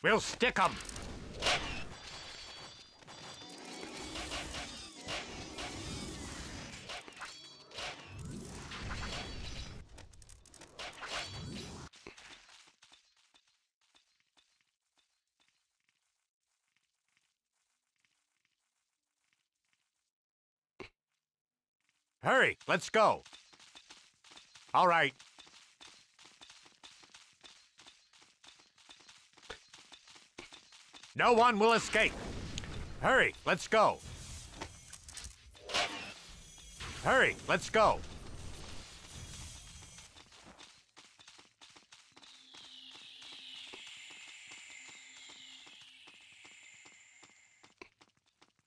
We'll stick 'em. Hurry, let's go. All right. No one will escape. Hurry, let's go. Hurry, let's go.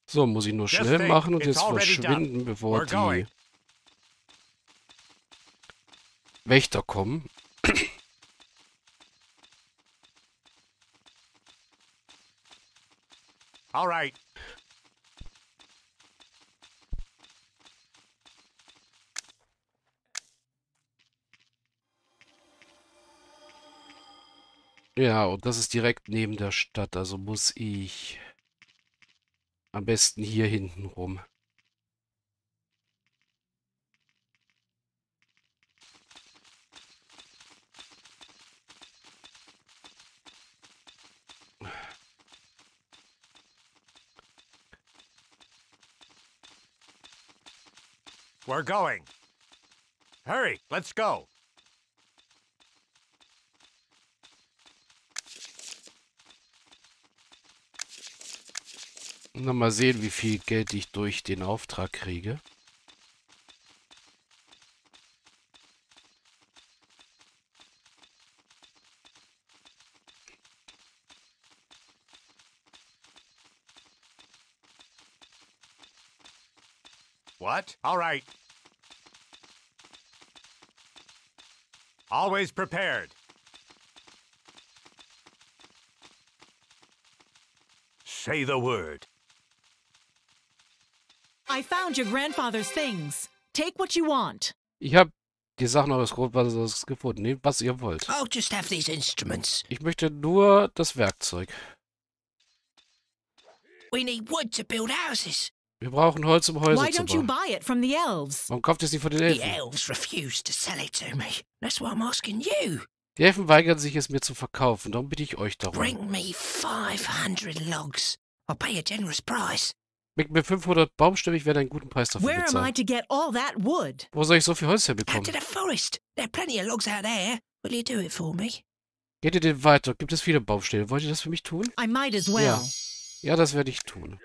So, muss ich nur schnell machen und jetzt verschwinden, bevor die. Wächter kommen. All right. Ja, und das ist direkt neben der Stadt, also muss ich am besten hier hinten rum. We're going. Hurry, let's go. Dann mal sehen, wie viel Geld ich durch den Auftrag kriege. What? All right. Always prepared. Say the word. I found your grandfather's things. Take what you want. Ich habe die Sachen eures Großvaters gefunden. Nehmt, was ihr wollt. I'll just have these instruments. Ich möchte nur das Werkzeug. We need wood to build houses. Wir brauchen Holz, um Häuser Why zu bauen. Warum kauft ihr es nicht von den The Elfen? elves refuse to sell it to me. That's why I'm asking you. Die Elfen weigern sich, es mir zu verkaufen. Darum bitte ich euch darum. Bring me 500 logs. I'll pay a generous price. Mit mir 500 Baumstämme, ich werde einen guten Preis dafür Where am I bezahlen. to get all that wood? Wo soll ich so viel Holz herbekommen? Geht ihr den weiter? Gibt es viele Baumstämme? Wollt ihr das für mich tun? I might as well. Ja. Ja, das werde ich tun.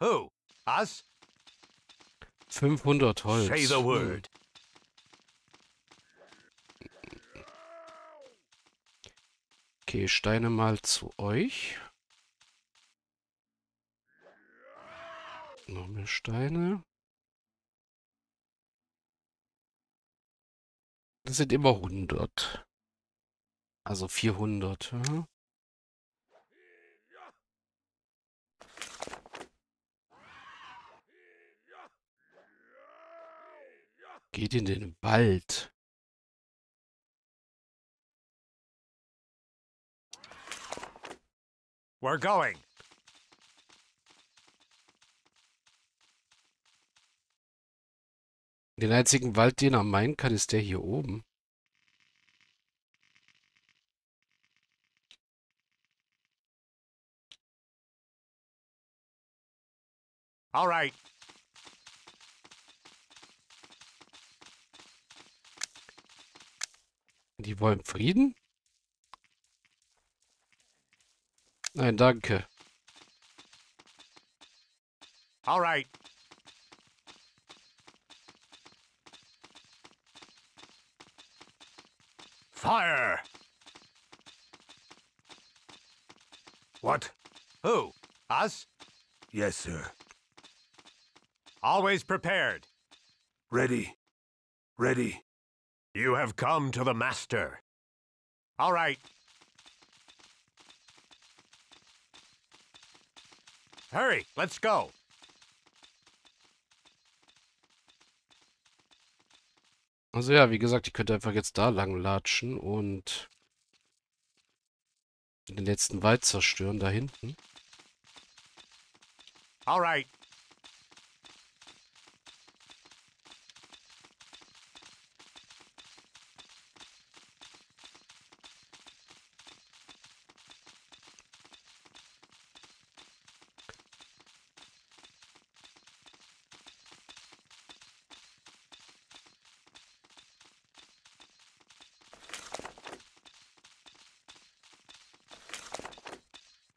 Who? Us? 500 Holz. Say the word. Okay, Steine mal zu euch. Noch mehr Steine. Das sind immer 100. Also 400. Ja. Geht in den Wald. We're going. Den einzigen Wald, den er meinen kann, ist der hier oben. All right. Die wollen Frieden? Nein, danke. All right. Fire! What? Who? Us? Yes, sir. Always prepared. Ready. Ready. You have come to the master. All right. Hurry, let's go. Also ja, wie gesagt, ich könnte einfach jetzt da lang latschen und den letzten Wald zerstören da hinten. All right.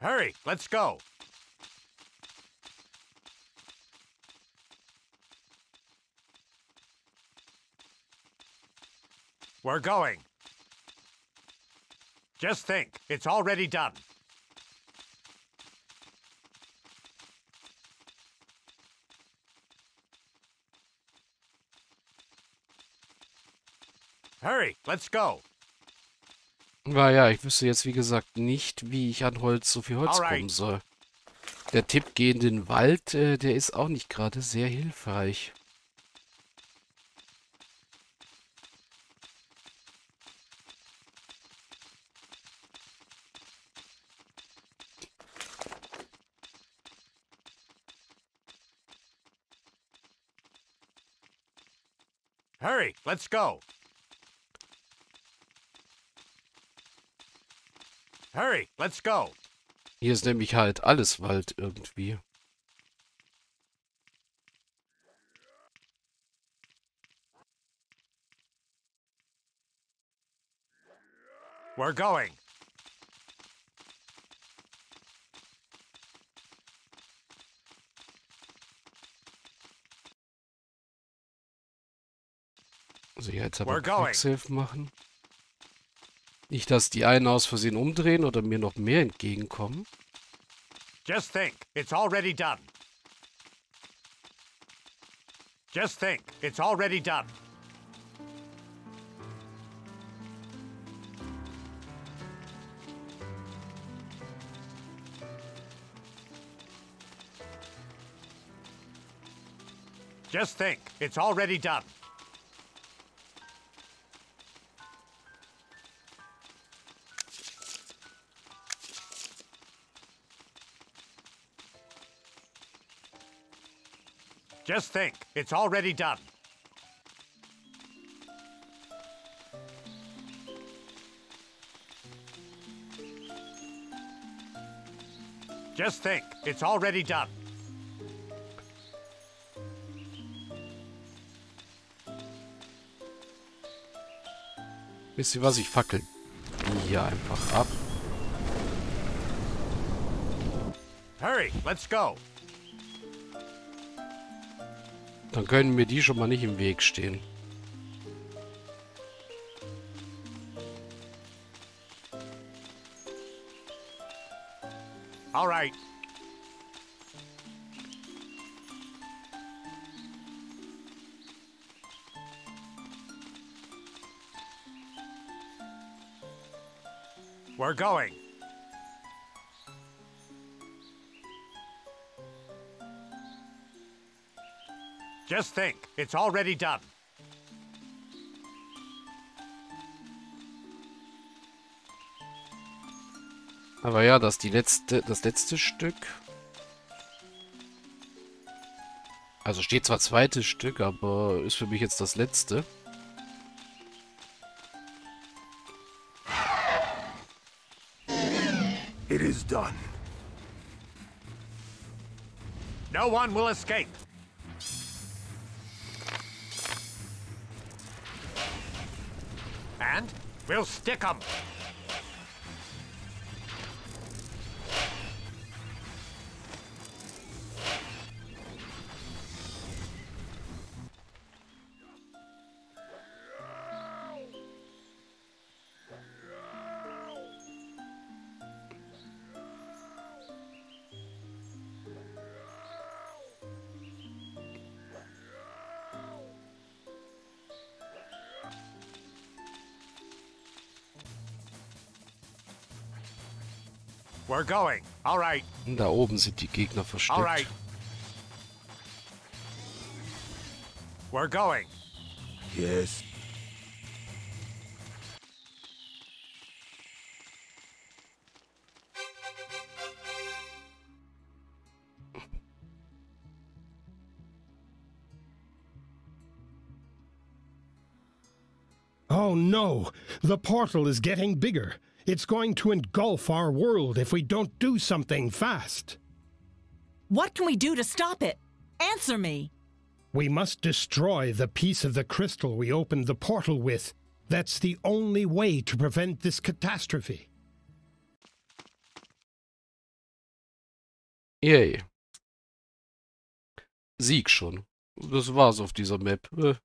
Hurry, let's go. We're going. Just think, it's already done. Hurry, let's go. Naja, ich wüsste jetzt, wie gesagt, nicht, wie ich an Holz, so viel Holz Alright. kommen soll. Der Tipp, geh in den Wald, äh, der ist auch nicht gerade sehr hilfreich. Hurry, let's go. Hurry, let's go. Hier ist nämlich halt alles Wald irgendwie. We're going. Also hier jetzt aber. Quicksave machen. Nicht, dass die einen aus Versehen umdrehen oder mir noch mehr entgegenkommen. Just think, it's already done. Just think, it's already done. Just think, it's already done. Just think, it's already done. Just think, it's already done. Wisst ihr was? Ich fackel die hier einfach ab. Hurry, let's go. Dann können mir die schon mal nicht im Weg stehen. All right. We're going. Just think, it's already done. Aber ja, das ist die letzte, das letzte Stück. Also steht zwar zweites Stück, aber ist für mich jetzt das letzte. It is done. No one will escape. We'll stick 'em. We're going. All right. Da oben sind die Gegner versteckt. All right. We're going. Yes. Oh no! The portal is getting bigger. It's going to engulf our world if we don't do something fast. What can we do to stop it? Answer me. We must destroy the piece of the crystal we opened the portal with. That's the only way to prevent this catastrophe. Yay. Sieg schon. Das war's auf dieser Map. Äh.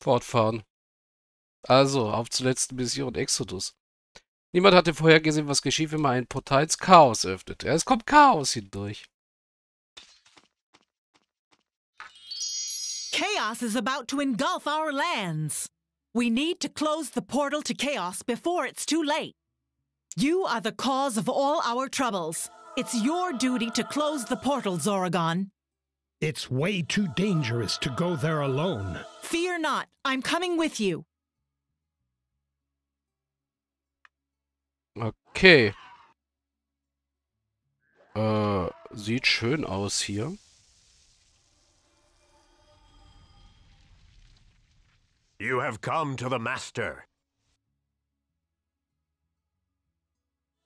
Fortfahren. Also, auf zur letzten Mission Exodus. Niemand hatte vorhergesehen, was geschieht, wenn man ein Portal ins Chaos öffnet. Ja, es kommt Chaos hindurch. Chaos is about to engulf our lands. We need to close the portal to chaos before it's too late. You are the cause of all our troubles. It's your duty to close the portal, Zoragon. It's way too dangerous to go there alone. Fear not, I'm coming with you. Okay. Äh, sieht schön aus hier. You have come to the Master.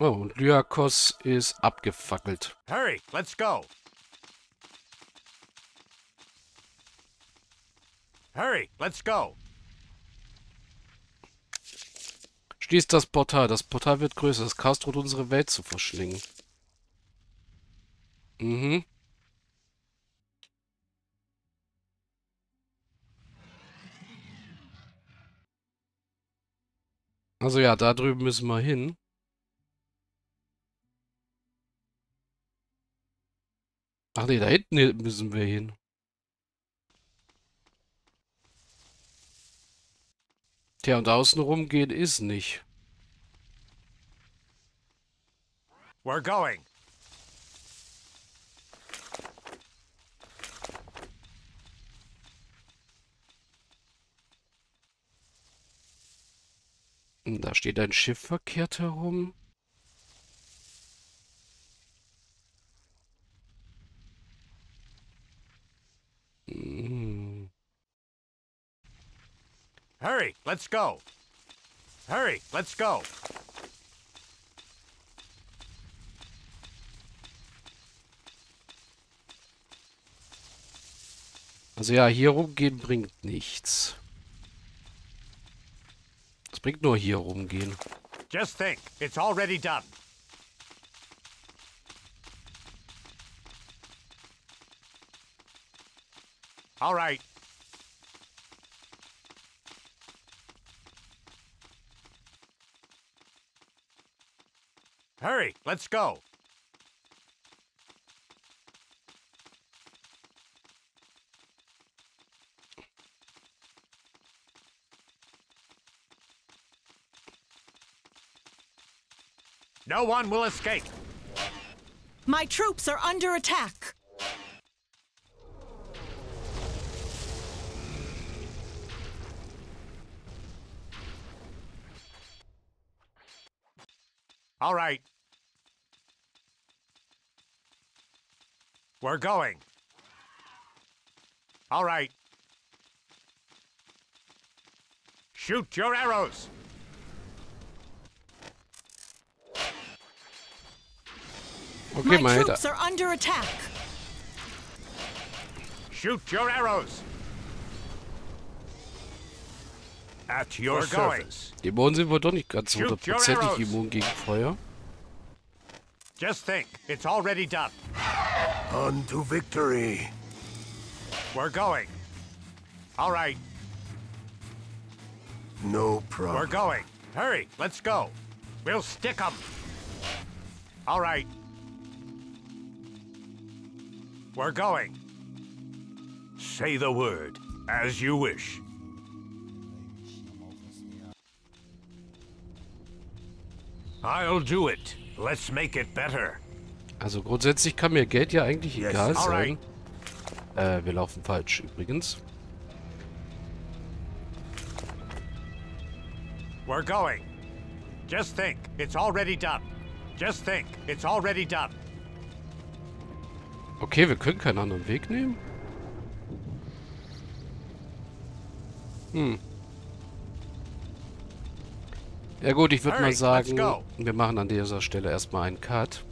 Oh, und Lyakos ist abgefackelt. Hurry, let's go. Hurry, let's go. Schließt das Portal. Das Portal wird größer. Das Chaos droht unsere Welt zu verschlingen. Mhm. Also ja, da drüben müssen wir hin. Ach nee, da hinten müssen wir hin. Tja, und außen rumgehen ist nicht. We're going. Da steht ein Schiff verkehrt herum. Hm. Hurry, let's go. Hurry, let's go. Also ja, hier rumgehen bringt nichts. Es bringt nur hier rumgehen. Just think, it's already done. All right. Hurry, let's go. No one will escape. My troops are under attack. All right. We're going. All right. Shoot your arrows. Okay, My mein troops are under attack. Shoot your arrows. At your We're service. Dämonen sind wohl doch nicht ganz hundertprozentig immun gegen Feuer. Just think, it's already done. On to victory. We're going. All right, No problem. we're going. Hurry, let's go. We'll stick 'em. All right. We're going. Say the word, as you wish. I'll do it. Let's make it better. Also grundsätzlich kann mir Geld ja eigentlich Yes, egal sein. Äh, wir laufen falsch übrigens. We're going. Just think, it's already done. Just think, it's already done. Okay, wir können keinen anderen Weg nehmen. Hm. Ja gut, ich würde mal sagen, wir machen an dieser Stelle erstmal einen Cut.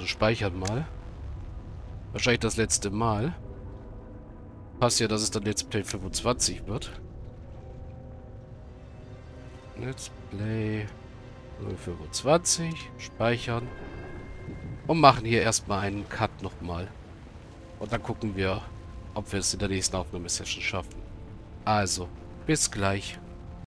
Also speichern mal. Wahrscheinlich das letzte Mal. Passt ja, dass es dann Let's Play 25 wird. Let's Play 25. Speichern. Und machen hier erstmal einen Cut nochmal. Und dann gucken wir, ob wir es in der nächsten Aufnahmesession schaffen. Also, bis gleich.